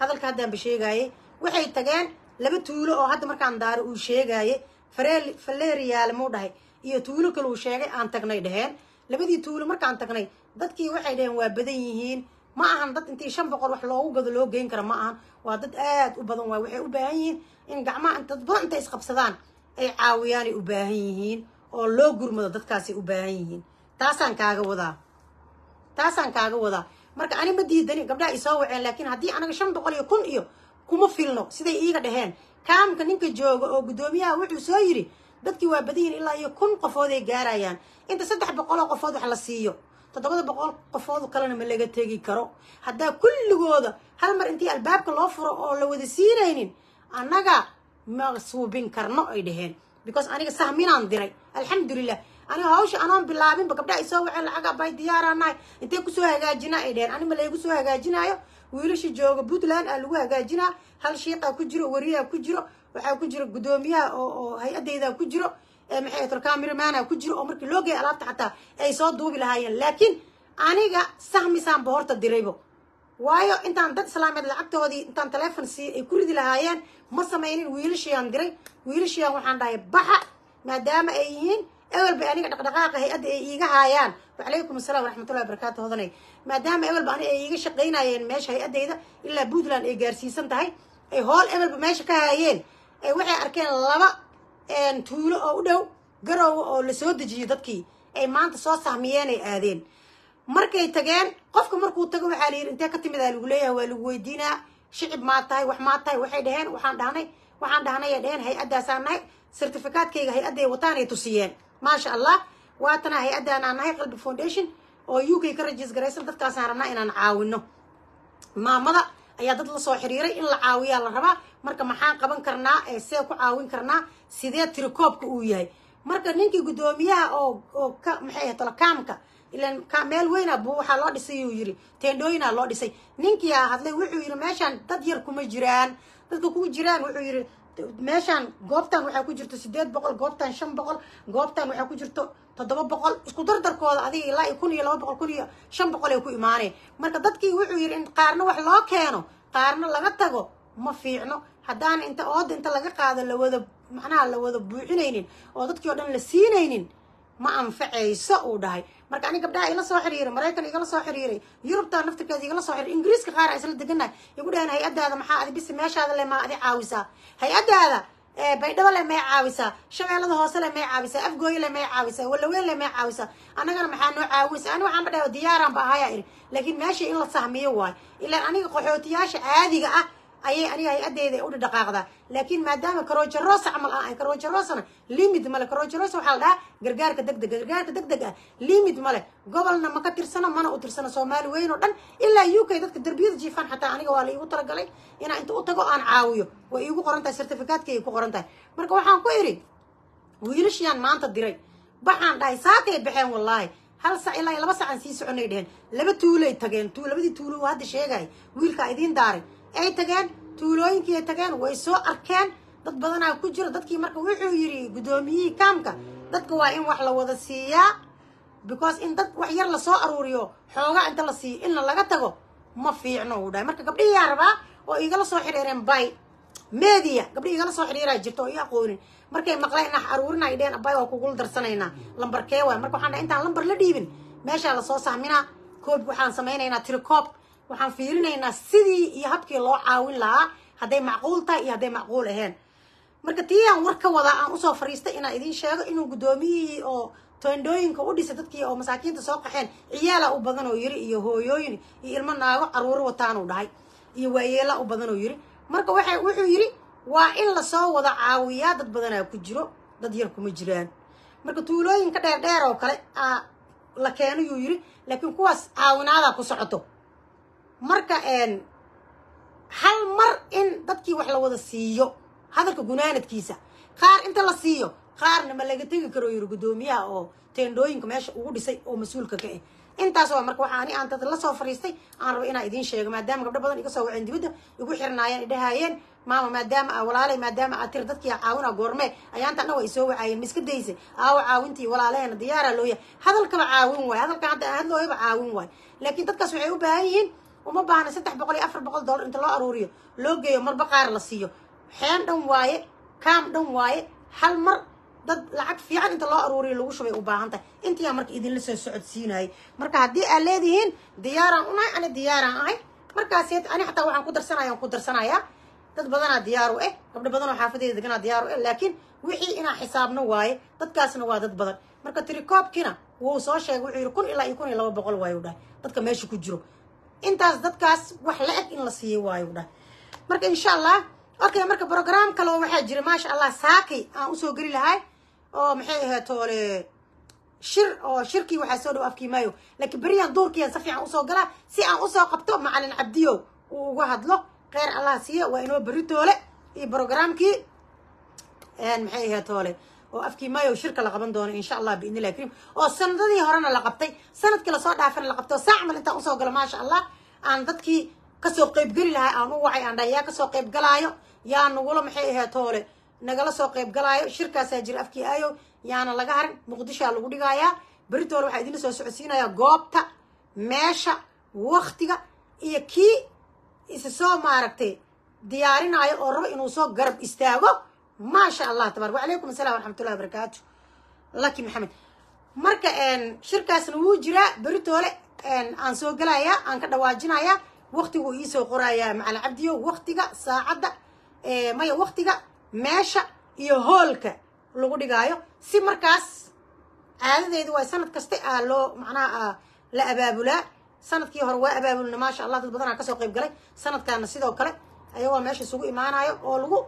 Hadalka haddaanba sheegaayey waxay tageen laba tuulo oo hadda markaan daaro uu sheegaaye fareel faleeriyaale muu dhahay iyo tuulo kale uu sheegay aan tagnay dheheen labadii tuulo markaan tagnay dadkii waxay dheheen waa badan yihiin. Ma ahan dad intii shan boqol wax loogu gado loo geyn kara ma ahan. Waa dad aad u badan waay waxay u baahan yihiin in gacmaha dad badan intay isqabsadaan ay caawiyaanay u baahan yihiin oo loo gurmado dadkaasay u baahan yihiin. Taasaan kaaga wadaa. Taasaan kaaga wadaa. Marka ani ma diidani gabdhaha isoo waceen laakiin haddii anaga shan boqol iyo kun iyo kuma filno siday iiga dhaheen? Kaamka ninka jooga oo guddoomiyaha wuxuu soo yidhi dadkii waa badan yihiin ilaa iyo kun qofood ay gaarayaan. Inta saddex boqoloo qofood wax la siiyo. Toddobada boqol qofood kalena ma laga tegi karo. Haddaa kulligooda hal mar intii albaabka loo furo oo la wada siinaynin annaga ma suubin karno ay dhaheen. Because aniga sahminaan diray. Alxamdulilah aniga hawsha anoon bilaabinba gabdhaha isoo waceen lacag abay diyaaranahay. Intee ku soo hagaajinaa ay dheheen ani ma laygu soo hagaajinaayo wiilasha jooga puntland aa lagu hagaajinaa. Hal shiiqaa ku jiro wariyaa ku jiro waxaa ku jiro guddoomiyaha oo hay'adeydaa ku jiro maxay tol cameramana ku jiro oo markii loo geeya alaabta xataa ay soo duubi lahaayeen. Laakiin aniga sahmisaanba horta diraybo. Waayo intaan dad islaameed lacagtoodii intaan telefon sii ay ku ridi lahaayeen ma samaynin wiilashiyaan diray. Wiilashiyaan waxaan dhahay baxa maadaama ay yihiin ewelba aniga dhaqdhaqaaqa hay'adda ay iiga haayaan. Wacalaykum assalam waraxmatullahi wabarakaatu hodanay. Maadaama ewelba ani ay iiga shaqaynayeen meesha hay'addayda ilaa puntland ay gaarsiisan tahay ay hool ewelba meesha ka haayeen. Ay waxay arkeen laba tuulo oo u dhow garoowa oo la soo dejiyo dadkii. Ay maanta soo sahmiyeen aadeen. Markay tageen qofka markuu tago waxaa la yidhi intee ka timid aa lagu leeyahay? Waa lagu weydiinaa? Shicib maa tahay? Wax maa tahay? Waxay dhaheen? Waxaan dhahnay waxaan dhahnay ay dhaheen hay'addaasaan nahay. Certificatkayga hay'adday wataan ay tusiyeen maasha allah waatana hay'addaan aan nahay qalbi foundation oo u k ka rajis garaysan dadkaasaan rabnaa inaan caawino. Maamada ayaa dad la soo xiriiray in la caawiyaa la rabaa. Marka maxaan qaban karnaa ee see ku caawin karnaa sidee tirikoobka uu yahay? Marka ninkii guddoomiyaha oo maxay ilan meel weyna buu waxaa loo dhisay uu yidhi. Teendhooyinaa loo dhisay. Ninkiyaa hadlay wuxuu yidhi meeshaan dad yar kuma jiraan. Dadka ku jiraan wuxuu yidhi meeshaan goobtan waxaa ku jirto sideed boqol goobtan shan boqol goobtan waxaa ku jirto toddoba boqol. Isku dardarkooda adiga ilaa kun iyo laba boqol kun iyo shan boqol ay ku imaaneen. Marka dadkii wuxuu yidhi in qaarna wax loo keeno qaarna laga tago ma fiicno. Haddaana inta ooda inta laga qaado lawada macnaha la wada buuxinaynin oo dadkii oo dhan la siinaynin ma anfacayso uu dhahay. Marka ani gabdhaha igala soo xiriiray maraykan igala soo xiriiray yurubta naftirkeeda igala soo xiriiray ingiriiska qaar a isla deganahay. Igu dhaheen hay'addaada maxaa adi bisi meeshaada le maa adi caawisaa hay'addaada baydhabo le may caawisaa shabeellada hoose le may caawisaa afgooye le may caawisaa walaweyn le may caawisaa annagana maxaa noo caawisa? Ani waxaan ba dhahay diyaaraan ba ahayaa iri. Laakiin meesha in la sahmiyo waayo ilaan aniga qaxootiyaasha caadiga ah ayay aniga hay'addeyda u dhaqaaqdaa laakiin maadaama karojarosa camal aan ahay limit male karojarosa waxaa la dhahaa gargaarka degdega gargaarka degdeg ah limit male gobolna ma ka tirsano mana u tirsano soomaali weyn oo dhan ilaa u dadka derbiyada jiifaan xataa aniga waa la talagalay inaan inta u tago aan caawiyo. Way iigu qoran tahay certificatkay ku qoran marka waxaan ku idhi wiilashiyaan maanta diray. Baxaan dhahay saakay baxeen wallaahi. Hal sac ilaa laba sacan sii soconay dheheen. Laba tuulay tageen labadii tuulo uu hadda sheegay. Wiilkaa idiin daaray ay tageen tuulooyinkii ay tageen way soo arkeen. Dad badanaa ku jiro dadkii marka wuxuu yidhi guddoomiyihii kaamka dadka waa in wax la wada siiyaa because in dad wax yar la soo aruuriyo xoogaa inta la siiyo inna laga tago ma fiicno uu dhahay. Marka gabdhihiyaa rabaa oo igala soo xidhiireen bay media gabdhihi igala soo xidhiiraa jirta oo i aqoonin markay maqleen nax aruurina ay dheheen abay waa kugula darsanaynaa lambarkee waay. Marka waxaan dhahay intaan lambar la dhiibin meeshaa la soo sahminaa koob waxaan samaynaynaa tirikoob waxaan fiirinaynaa sidii iyo habkii loo caawin lahaa hadday macquul tahay iyo hadday macquul ahayn marka tii aan war wadaa aan u soo fariistay inaan idiin sheego inuu guddoomiyihii oo toondhooyinka u dhisay dadkii oo masaakiinta soo qaxeen ciyaala u badan oo yiri iyo hooyooyin iyo ilmo naago caruuro wataanuu dhahay iyo waayeela u badan oo yiri marka waxa wuxuu yidhi waa in la soo wada caawiyaa dad badanaa ku jiro dad yar kuma jiraan. Marka tuulooyinka dheer dheer oo kale la keeno yuu yiri laakiin kuwaas caawinaadaa ku socoto marka hal mar in dadkii wax la wada siiyo hadalka gunaanadkiisa qaar inta la siiyo qaarna ma laga tegi karo yiri guddoomiyaha oo teendhooyinka meesha ugu dhisay oo mas'uulka ka ah intaas waa marka waxaa ani aan dad la soo fariistay aan rabo inaan idiin sheego maadaama gabdho badan iga soo waceen dibadda igu xirnaayeen idhahaayeen maama maadaama aa walaalay maadaama aad tiri dadkii caawina goormee ayaanta dhan waa isoo wacaayeen ma iska daysay aawo caawintii walaalaheena diyaaraa looya hadalkaba caawin waay hadalka hadda aan hadlooyaba caawin waay. Laakiin dadkaas waxay u baahan yihiin uma baahna saddex boqol iyo afar boqol dollar inta loo aruuriyo. Loo geeyo marba qaar la siiyo. Xeen dhan waaye kaam dhan waaye hal mar dad lacag fiican inta loo aruuriyo lagu shubay u baahan tahay. Intiyaa marka idinla soo socodsiinayay marka haddii aad leedihiin diyaaraan u nahay ani diyaaraan ahay. Markaas ani xataa waxaan ku darsanaya aan ku darsanayaa. Dad badanaa diyaaru eh gabdho badan oo xaafadeeda deganaa diyaaru eh laakiin wixii inaa xisaabno waaye dadkaasna waa dad badan. Marka tirikoobkina wuu soo sheegay wuxuu yidhi kun ilaa iyo kun iyo laba boqol waayu dhahay. Dadka meesha ku jiro intaas dadkaas wax la eg in la siiyey waayu dhahay marka insha allah okay marka brogram kale oo waxaa jira maasha allah saakay aan u soo geli lahay oo maxay ahayd toole shir oo shirkii waxaa soo dhow afkii maayo. Laakiin beriyan duurkiian si fiican u soo galaa si aan u soo qabto macalin cabdiyow uu uga hadlo kheyr allah siiya waa inoo berri toole iyo brogramkii maxay ahayd toole oo afkii maayo shirka la qaban doono insha allah biidni illahi kariim oo sanadadii horena la qabtay sannadkii la soo dhaafana la qabtay oo saacmal intaan u soo galo maasha allah aan dadkii ka soo qaybgeli lahay aan u wacay aan dhahay yaa ka soo qaybgalaayo yaa nagula maxay ahayd toole? Nagala soo qaybgalaayo shirkaasaa jira afkii aayo yaana laga harin muqdishoa lagu dhigayaa beritoole waxaa idinla soo socodsiinayaa goobta meesha waktiga iyo kii isa soo maaragtay diyaarinaayo oo rabo inuu soo garab istaago maasha allah tabarak wacalaykum assalam waraxmatullahi wabarakaatu laki maxamed marka shirkaasna wuu jiraa beritoole aan soo gelayaa aan ka dhawaajinayaa waktiguu iisoo qorayaa macalin cabdiyo waktiga saacadda maya waktiga meesha iyo hoolka lagu dhigaayo. Si markaas caadadeedu waa sanad kaste aa loo macnaha la abaabulaa. Sanadkii hore waa abaabulna maasha allah dad badanaa ka soo qayb galay sanadkaana sidoo kale ayagoo meesha isugu imaanayo oo lagu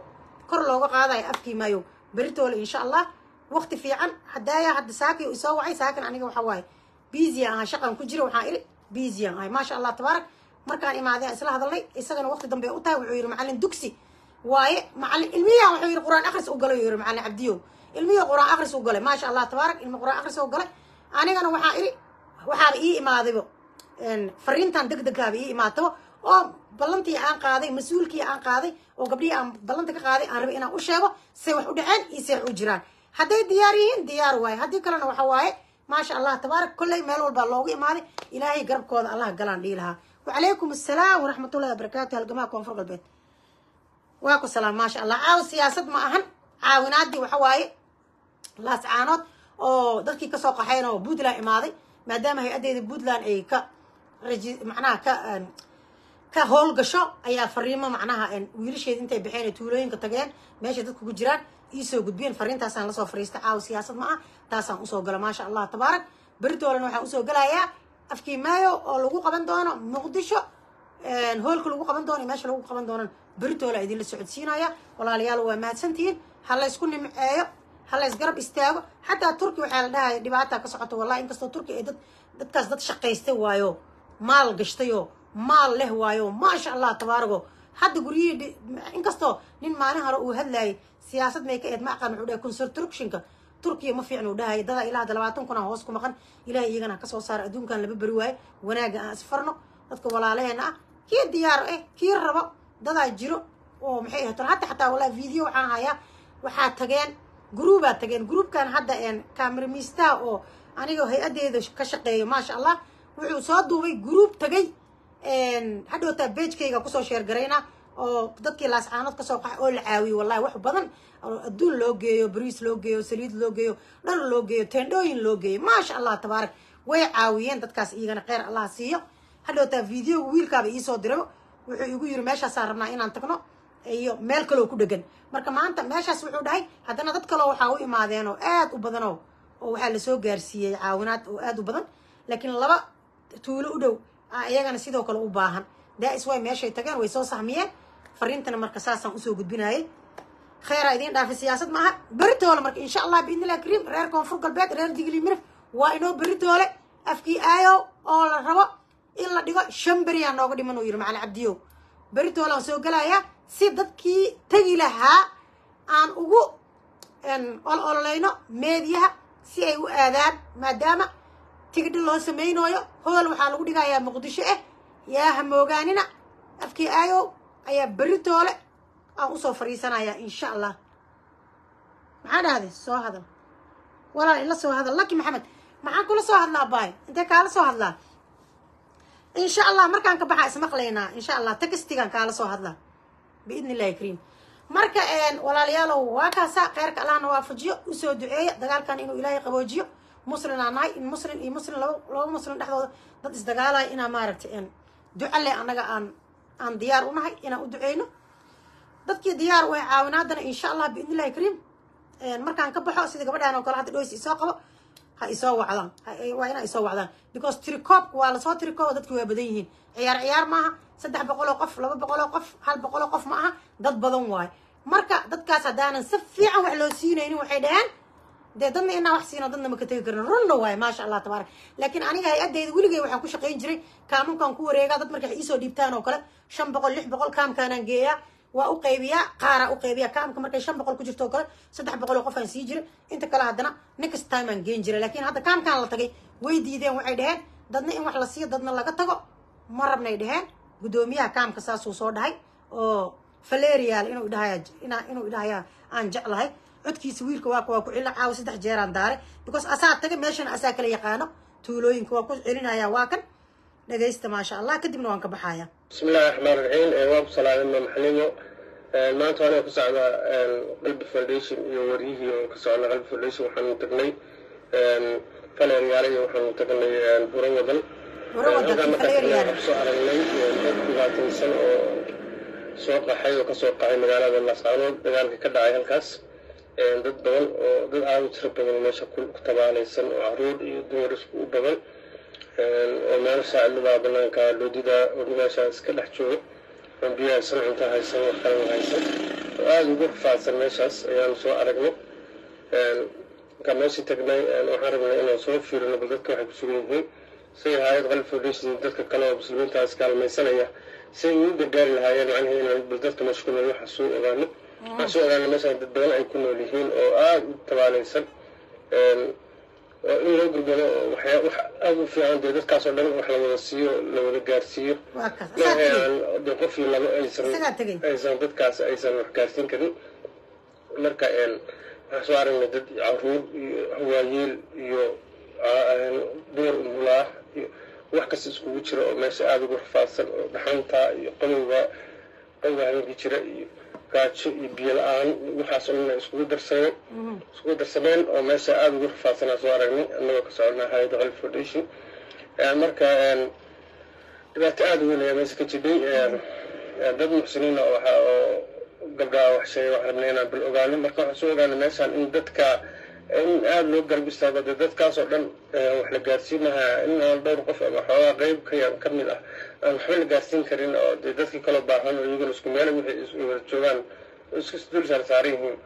kor looga qaadayo afkii maayo beritoole insha allah wakti fiican hadaaya hadda saakii isoo wacay saakin aniga waxaa waaye biisiyan ahay shaqan ku jira waxaan iri biisiyan ahay maasha allah tabaarak. Markaan imaadeen isla hadalnay isagana wakti dambe u tahay wuxuu yidhi macalin dugsi. Waaye macalin ilmiyaha wuxuu yidhi qur'aan akhris u galay yidhi macalin cabdiyow ilmihi qur'aan akhris u galay maasha allah tabaarak. Ilmi qur'aan akhris u galay. Anigana waxaa iri waxaaba ii imaadaybo fariintan deg degaaba ii imaatabo oo ballantii aan qaaday mas'uulkii aan qaaday oo gabdhihii aan ballanta ka qaaday aan rabay inaan u sheego say wax u dhaceen iyo say wax u jiraan. Hadday diyaar yihiin diyaar waaye. Haddii kalena waxa waaye maasha allah tabaarak kolley meel walbaa loogu imaaday ilaahay garabkooda allah galaan dhihi lahaa. Wacalaykum assalaam waraxmatullahi wabarakaatu halgamaha koonfur galbeed. Waa ku salaam maasha allah. Caaw siyaasad ma ahan caawinaadii waxa waaye laascaanood oo dadkii ka soo qaxayn oo puntland imaaday maadaama hay'addeeda puntland ay ka raji macnaha ka ka howlgasho ayaa fariimo macnaha wiilasheeda intay baxeen tuulooyinka tageen meeshay dadku ku jiraan iisoo gudbiyeen fariintaasaan la soo fariistay. Caawa siyaasad ma ah taasaan u soo gala maasha allah tabaarak. Beritoolena waxaan u soo gelayaa afkii maayo oo lagu qaban doono muqdisho hoolka lagu qaban doono meesha lagu qaban doonan beritoola idinla socodsiinaya. Walaalayaal waa mahadsantihiin ha laysku nimceeyo ha lays garab istaago. Xataa turki waxaa la dhahaya dhibaata ka socoto wallahi inkastoo turki ay dad dadkaas dad shaqaystay waayo maal gashtayoo maal leh waayo. Maasha allah tabaarago. Hadda guryihii inkastoo nin maalin hore uu hadlayay siyaasad may ka eed ma aqaan wuxuu dhahay constructionka turkiya ma fiicna uu dhahaya dadaa ilaa hadda labaatan kun hoos ku maqan. Ilahay iyagana ha saara adduunkan laba beri waayo. Wanaaga aan isfarno. Dadka walaalaheena ah kii diyaaro eh kii rabo. Dadaa jiro. Oo maxay ahayd? Hata xataa wallahi video waxaan hayaa. Waxaa tageen gruubaa tageen. Gruubkan hadda kameramiistaha oo aniga hay'addeeda ka shaqeeyo maasha allah wuxuu soo duubay gruub tagay hadhowtaa beejkayga ku soo sheergarayna oo dadkii laascaanood ka soo qax oo la caawiyo wallahi wax badan. Adduun loo geeyo bariis loo geeyo saliid loo geeyo dhar loo geeyo teendhooyin loo geeyo maasha allah tabaarak way caawiyeen dadkaas iyagana kheyr allah siiyo. Hadhowtaa videoga wiilkaaba iisoo dirabo wuxuu igu yiri meeshaasaan rabnaa inaan tagno iyo meel kaloo ku dhegan. Marka maanta meeshaas wuxuu dhahay haddana dad kaloo waxaa u imaadeen oo aad u badanoo oo waxaa la soo gaarsiiyey caawinaad oo aad u badan. Laakiin laba tuulo u dhow iyagana sidoo kale u baahan. Daais way meeshay tageen way soo sahmiyeen fariintana marka saasaan u soo gudbinayay. Kheyraa idiin dhaafay siyaasad maaha. Beritoole marka insha allah biidnillahi kariim reer koonfur galbeed reer digli mirif. Waa inoo beritoole afkii aayo oo la rabo in la dhigo shan beriyaa nooga dhiman uu yidhi macalin cabdiyow. Beritoolaan soo gelayaa si dadkii tegi lahaa aan ugu ol ololayno meediyaha si ay u aadaan maadaama tigidhi loo samaynooyo hool waxaa lagu dhigayaa muqdisho ah yaa ha moogaanina. Afkii aayow ayaa beritoole aan u soo fadhiisanayaa insha allah maxaa dhahday soo hadal. Walaal ila soo hadal. Laki maxamed maxaan kula soo hadlaa baay? Intee kaala soo hadlaa? Insha allah markaan ka baxaa ismaqlaynaa insha allah textigan kaala soo hadlaa. Biidni illahi kariim. Marka walaalayaalow waa kaasa kheyrka allahna waafajiyo u soo duceeya dagaalkan inuu ilaahay qaboojiyo nahay in muslin iyo muslin laba muslin dhexdooda dad isdagaalaya inaa maaragtay duco leh annaga aan aan diyaar u nahay inaan u duceyno. Dadkii diyaar u ah caawinaadana insha allah biidni illahi kariim markaan ka baxo sida gabadhaan oo kale hadda dhoys isoo qabo ha isoo wacdaan. Waa inaa isoo wacdaan. Because tirikoobka waa la soo tirikooba dadki waa badan yihiin. Ciyaar ciyaar maaha saddex boqol oo qof laba boqol oo qof hal boqol oo qof ma aha dad badan waayo marka dadkaas haddaanan si fiican wax loo siinaynin waxay dhaheen dee dadna inaa wax siino dadna maka tegi karin runna waayo maasha allah tabaarak laakiin aniga hay'adeyda weligay waxaan ku shaqayn jiray. Kaamunkaan ku wareegaa dad markay iisoo dhiibtaan oo kale. Shan boqol lix boqol kaamkaanaan geeyaa waa u qaybiyaa qaaraa u qaybiyaa kaamka markay shan boqol ku jirto oo kale saddex boqol oo qof aan sii jiray inta kale haddana next time aan geen jiray. Laakiin hadda kaamkaan la tagay way diideen waxay dhaheen. Dadna in wax la siiyo dadna laga tago ma rabnay dhaheen. Guddoomiyaha kaamka saasuu soo dhahay oo valerial inuu idhahaya inuu idhahaya aan jeclahay codkiisa wiilka waa waa ku celina caawa saddex jeeraan daare. Because asaa taga meeshana asaa kala yaqaano. Tuulooyinka waa ku celinaya waa kan dhagaysta maasha allah kadibna waan ka baxaya bismi illahi raxmaan raxiim waa ku salaadama maxalimo maanta aniga ku socda qalbi foundation iyo waryihii oo ka socda qalbi foundation. Waxaanu tagnay faleeryaale iyo waxaanu tagnay buro wadan. Kusoo aragnay dad dhibaataysan oo soo qaxay oo ka soo qaxay magaalada laascaanood dagaalkii ka dhacay halkaas dad badan oo dad aada tiro badan meesha ku tabaalaysan oo carruur iyo dumar isku u badan oo meelsha cidladaa banaanka loodida oo meesha iska dhex jooga oo biyo haysan cunto haysan wax kale haysan. Oo aada ugu rafaadsan meeshaas ayaanu soo aragnay markaan meeshii tagnay waxaan rabnay inaan soo fiirino bal dadka waxay ku sugan yihiin say hay'ad qalbi foundation dadka kale oo muslimiintaas kaalmaysanaya say ugu gargaari lahaayeen macnihii inaan bal dadka meesha ku nool waxa soo ogaano waxaan soo ogaana meeshaan dad badan ay ku nool yihiin oo aada u tabaalaysan oo in loo gurgado waxyaa wax aada u fiican dee dadkaas oo dhan wax la wada siiyo la wada gaarsiiyo. Waa kaas asaa maaha tegey aan dee qof iyo laba aysan aysan dadkaas aysan wax gaarsiin karin. Marka waxaan soo aragnay dad carruur iyo hawaayeel iyo aa- dumar umulaa iyo wax kasta iskugu jira oo meesha aada ugu rafaadsan oo dhaxanta iyo qawowga qawowga habeenkii jira iyo gaajo iyo biyo la'aan waxaas oo dhan iskugu darsameen iskugu darsameen oo meesha aada ugu rafaadsanaa soo aragnay annagoo ka soconaa hay'adda qalbi foundation. Marka dhibaato aada weyn ayaa meesha ka jidhay dad muxsiniina oo waxa oo gabdhaha wax sheegay waxaan rabnay inaan bil ogaano. Marka waxaan soo ogaanay meeshaan in dadka in aada loo garab istaago dee dadkaas oo dhan wax la gaarsiin lahaa in aan dhowr qof ama xoogaa qeyb ka mid ah aan waxba la gaarsiin karin oo dee dadkii kaloo baahan oo iyaguna isku meel wada joogaan oo isku dul saar saaran yihiin.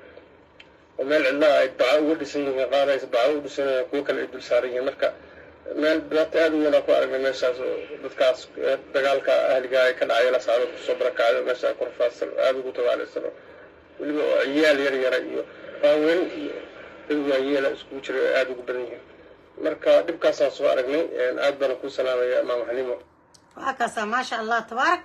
Oo meel cidlaha ay baco uga dhisan yihiin qaar ay baco u dhisan yihiin kuwo kale ay dul saaran yihiin. Marka meel dhibaato aada u ku aragnay meeshaas dadkaas dagaalka ahliga ay ka dhacay lasaaro ku soo barakacday meesha ku rafaadsan aada ugu tabaalaysan oo weliba oo ciyaal yar yara iyo haween iyo dad waayeela iskugu jira oo aada ugu badan yihiin. Marka dhibkaasaan soo aragnay aad baana ku salaamaya imaam xalimo waa kaasaa maasha allah tabaarak.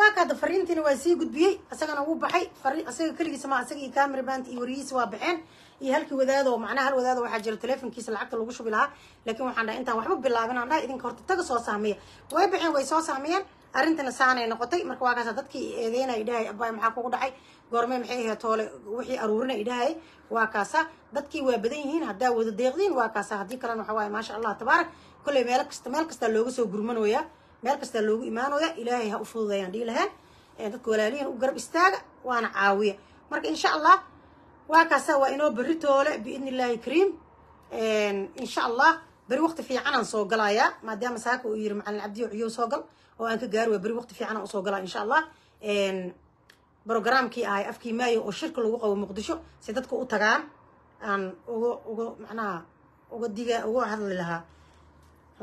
Waa kaada fariintiina waa sii gudbiyey isagana wuu baxay. Isaga keligiisa ma isaga iyo camera band iyo wariyihiisa waa baxeen. Iyo halkii wadaado macnaha hal wadaado waxaa jira telefonkiisa lacagta lagu shubi lahaa. Laakiin waxaan dhahay intaan waxba bilaabin aan dhahay idinka horta taga soo saamiya way baxeen way soo saamiyeen أرنتنا سانة نقطي مركو واقع صدقكي إذينا إداي أباي معاكو قدعي قرمي محيه طولي وحي أرورنا إداي واقاسا دادكي وابدينهين هدا ودا ديغدين واقاسا هدي كلانو حواي ما شاء الله تبارك كل مالك مالك استالوغو سو قرمانو يا مالك استالوغو إيمانو يا إلهي ها أفوضا يا دي لها دادكو لاليين وقرب استاق وأنا عاوية مرك إن شاء الله واقاسا وإنو بري طولي بإذن الله كريم إن شاء الله بري وقت في عنا نصوغل يا ما دام ساكو يرمع عن العبدي وعيو صوغل oo aan ka gaari waa beri waqti fiicanaan u soo galaa insha allah brogramkii ahay afkii maayo oo shirka lagu qabo muqdisho si dadka u tagaan aan uga uga macnaha uga diga uga hadli lahaa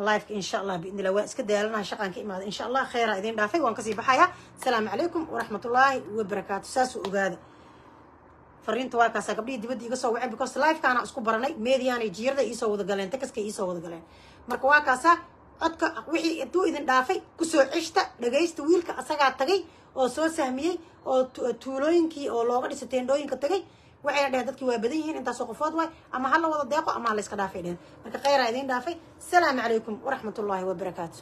lifeka insha allah biidni illah waan iska daalanaha shaqaan ka imaada. Insha allah kheyraa idin dhaafay waan ka sii baxayaa. Asalaamu calaykum waraxmatullaahi wabarakaatu saasuu ogaada. Fariinta waa kaasaa gabdhihii dibadda iga soo waceen because lifekaana isku baranay mediyaanay jiirada iisoo wada galeen takaskay iisoo wada galeen. Marka waa kaasaa codka wixii intuu idin dhaafay ku soo ceshta dhagaysta wiilka asagaa tagay oo soo sahmiyey oo tuulooyinkii oo looga dhisay teendhooyinka tagay waxayna dheheen dadkii waa badan yihiin intaasoo qofood waay ama ha la wada deeqo ama ha la iska dhaafay dheheen marka kheyraa idiin dhaafay asalaamu calaykum waraxmatullaahi wabarakaatu